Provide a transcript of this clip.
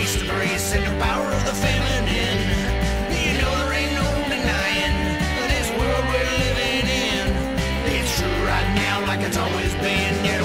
embrace the grace and the power of the feminine. You know there ain't no denying this world we're living in. It's true right now like it's always been. Yeah.